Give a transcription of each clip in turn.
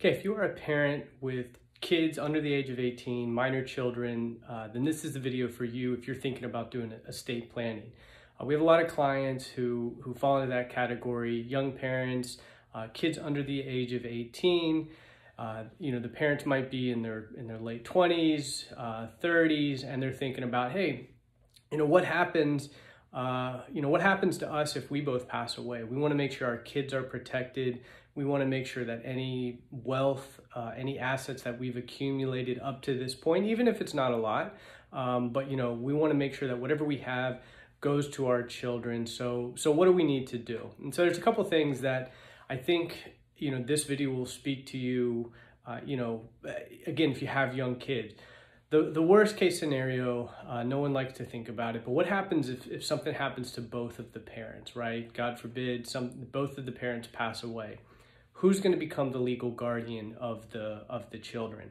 Okay, if you are a parent with kids under the age of 18, minor children, uh, then this is the video for you if you're thinking about doing estate planning. Uh, we have a lot of clients who, who fall into that category, young parents, uh, kids under the age of 18. Uh, you know, the parents might be in their, in their late 20s, 30s, uh, and they're thinking about, hey, you know, what happens uh, you know, what happens to us if we both pass away? We want to make sure our kids are protected. We want to make sure that any wealth, uh, any assets that we've accumulated up to this point, even if it's not a lot, um, but you know, we want to make sure that whatever we have goes to our children. So, so what do we need to do? And so there's a couple things that I think you know this video will speak to you. Uh, you know, again, if you have young kids the, the worst case scenario, uh, no one likes to think about it, but what happens if, if something happens to both of the parents, right? God forbid some both of the parents pass away. Who's going to become the legal guardian of the of the children?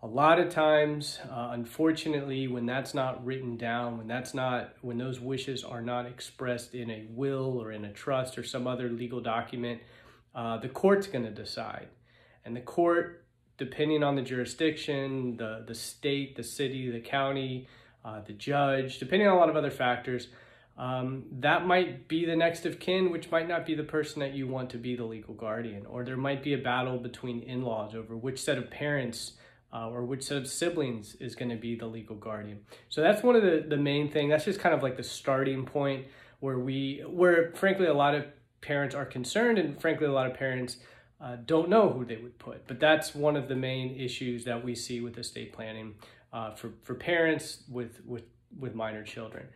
A lot of times, uh, unfortunately, when that's not written down, when that's not when those wishes are not expressed in a will or in a trust or some other legal document, uh, the court's going to decide, and the court depending on the jurisdiction, the, the state, the city, the county, uh, the judge, depending on a lot of other factors, um, that might be the next of kin, which might not be the person that you want to be the legal guardian. Or there might be a battle between in laws over which set of parents uh, or which set of siblings is going to be the legal guardian. So that's one of the, the main thing. That's just kind of like the starting point where we, where frankly, a lot of parents are concerned, and frankly, a lot of parents uh, don't know who they would put. But that's one of the main issues that we see with estate planning uh, for, for parents with, with, with minor children.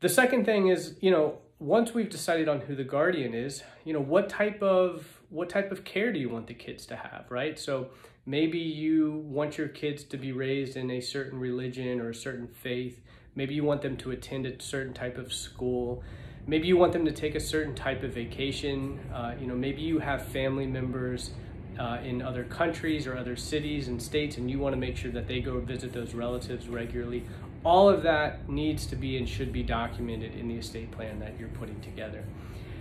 The second thing is, you know, once we've decided on who the guardian is, you know, what type of what type of care do you want the kids to have, right? So maybe you want your kids to be raised in a certain religion or a certain faith. Maybe you want them to attend a certain type of school. Maybe you want them to take a certain type of vacation. Uh, you know, maybe you have family members uh, in other countries or other cities and states, and you want to make sure that they go visit those relatives regularly. All of that needs to be and should be documented in the estate plan that you're putting together.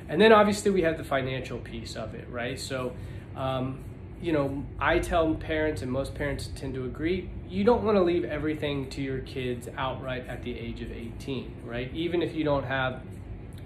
And then obviously we have the financial piece of it, right? So, um, you know, I tell parents, and most parents tend to agree, you don't want to leave everything to your kids outright at the age of 18, right? Even if you don't have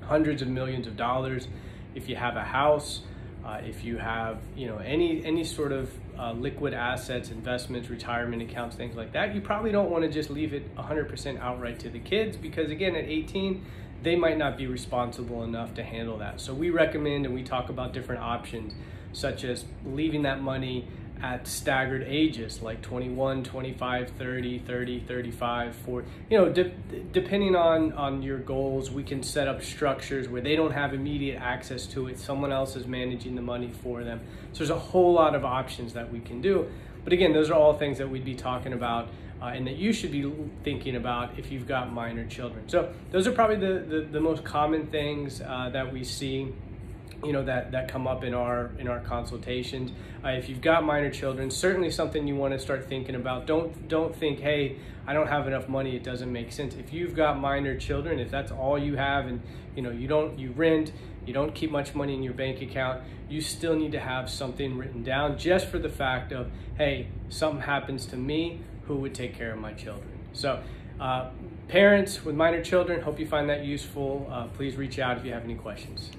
hundreds of millions of dollars. If you have a house, uh, if you have you know any any sort of uh, liquid assets, investments, retirement accounts, things like that, you probably don't want to just leave it 100% outright to the kids because again, at 18, they might not be responsible enough to handle that. So we recommend and we talk about different options, such as leaving that money at staggered ages like 21 25 30 30 35 40 you know de- depending on on your goals we can set up structures where they don't have immediate access to it. Someone else is managing the money for them. So there's a whole lot of options that we can do. But again those are all things that we'd be talking about uh, and that you should be thinking about if you've got minor children. So those are probably the the, the most common things uh, that we see you know that that come up in our in our consultations. Uh, if you've got minor children certainly something you want to start thinking about. Don't don't think hey i don't have enough money it doesn't make sense. If you've got minor children if that's all you have and you know you don't you rent you don't keep much money in your bank account you still need to have something written down just for the fact of hey something happens to me who would take care of my children? So uh, parents with minor children hope you find that useful. Uh, please reach out if you have any questions